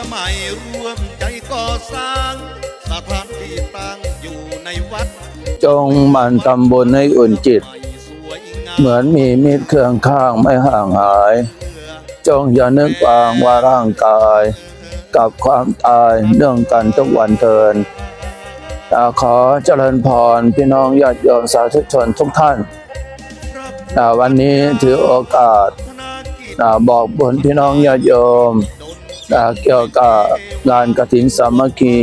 อใหม่ร่วมใจก่อสร้าง สถานที่ตั้งอยู่ในวัด จงหมันทำบุญให้อุ่นจิตสวยงามเหมือนมีมิตรเคืองข้างไม่ห่างหาย จงอย่านึกวางว่าร่างกาย กับความตายเนื่องกันทุกวันเทินอ่าขอเจริญพรพี่น้องญาติโยมสาธุชนทุกท่านอ่าวันนี้ถือโอกาสธนากิจอ่าบอกบุญพี่น้องญาติโยมอ่า เกี่ยวกับงานกฐินสามัคคี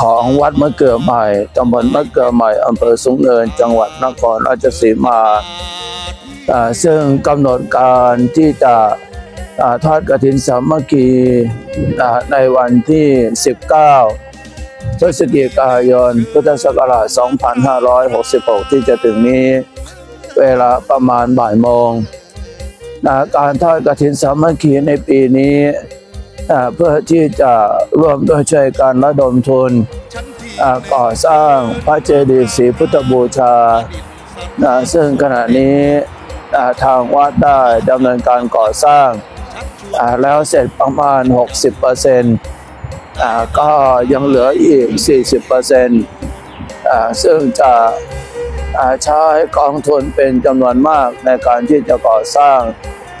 ของวัดมะเกลือใหม่ตำบลมะเกลือใหม่อำเภอสูงเนิน จังหวัดนครราชสีมา ซึ่งกำหนดการที่จะทอดกฐินสามัคคีในวันที่ 19 พฤศจิกายน พุทธศักราช 2566 ที่จะถึงนี้ เวลาประมาณบ่ายโมง การทอดกฐินสามัคคีในปีนี้ เพื่อที่จะร่วมด้วยช่วยกันระดมทุนก่อสร้างพระเจดีย์ศรีพุทธบูชา ซึ่งขณะนี้ทางวัดได้ดำเนินการก่อสร้าง แล้วเสร็จประมาณ 60%อ่าก็ยังเหลืออีก 40%อ่าซึ่งจะใช้กองทุนเป็นจำนวนมากในการที่จะก่อสร้าง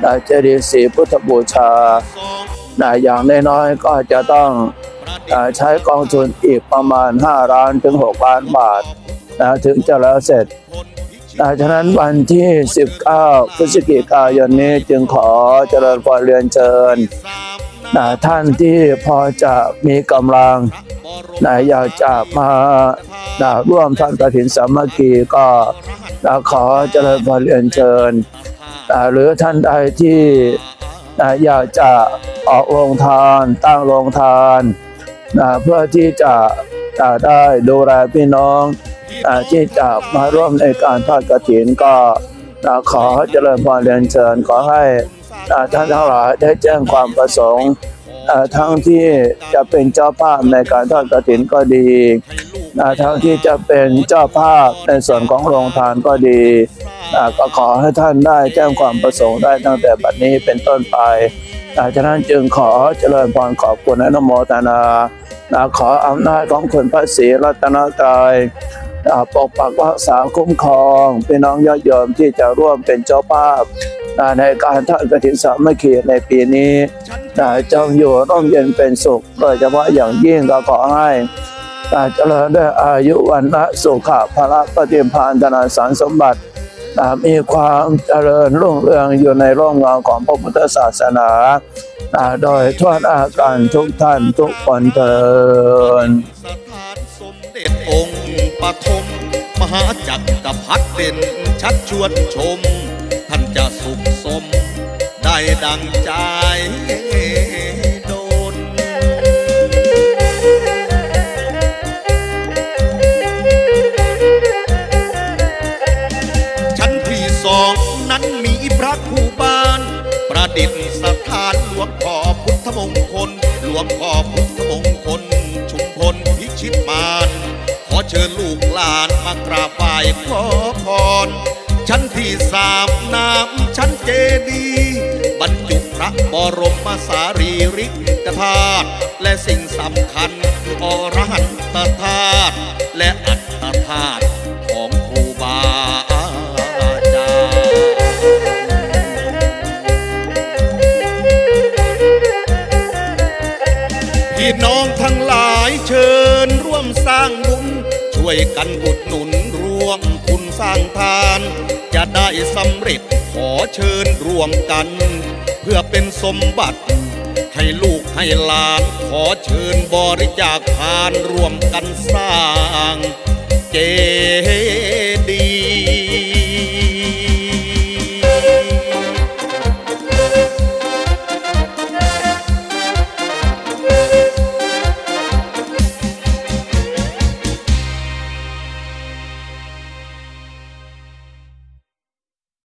นะเจดีย์ศรีพุทธบูชา นะอย่างน้อยๆก็จะต้องประใช้กองทุนอีกประมาณ 5 ล้านถึง 6 ล้านบาทนะถึงจะแล้วเสร็จพลพิชิตนะฉะนั้นวันที่ 19 พฤศจิกายนนี้จึงขอเจริญพรเรียนเชิญนะท่านที่พอจะมีกำลังนะอยากจะมานะร่วมทอดกฐินสามัคคีก็นะขอเจริญพรเรียนเชิญนะหรือท่านใดที่นะอยากจะ ออกโรงทานตั้งโรงทานนะเพื่อที่จะจะได้ดูแลพี่น้องนะที่จะมาร่วมในการทอดกฐินก็นะขอเจริญพรเรียนเชิญขอให้นะท่านทั้งหลายได้แจ้งความประสงค์เอ่อทั้งที่จะเป็นเจ้าภาพในการทอดกฐินก็ดีเอ่อทั้งที่จะเป็นเจ้าภาพในส่วนของโรงทานก็ดีก็ขอให้ท่านได้แจ้งความประสงค์ได้ตั้งแต่บัดนี้เป็นต้นไป เอ่ฉะนั้นจึงขอเจริญพรขอบคุณอนุโมทนา ขออำนาจของคุณพระศรีรัตนตรัยปกปักรักษาคุ้มครองพี่น้องญาติโยมที่จะร่วมเป็นเจ้าภาพในการทอดกฐินสามัคคีในปีนี้จงอยู่ร่มเย็นเป็นสุขโดยเฉพาะอย่างยิ่งก็ขอให้เจริญด้วยอายุวันละสุขะพละปฏิภาณธนาสารสมบัติ มีความเจริญรุ่งเรืองอยู่ในร่มเงาของพระพุทธศาสนาโดยทวหน้ากันทุกท่านทุกคนเทินสถานสมเด็จองค์ปฐมมหาจักรพรรดิเด่นชัดชวนชม ท่านจะสุขสม ได้ดังใจ มงคล หลวงพ่อพุทธมงคล ชุมพลพิชิตมารขอเชิญลูกหลานมากราบไหว้ขอพร ชั้นที่สามน้ำชั้นเจดี บรรจุพระบรมสารีริกธาตุและสิ่งสำคัญออรหันตธาตุ ช่วยกันอุดหนุนร่วมทุนสร้างทาน จะได้สำเร็จขอเชิญร่วมกัน เพื่อเป็นสมบัติ ให้ลูกให้หลานขอเชิญบริจาคทานร่วมกันสร้าง เจดี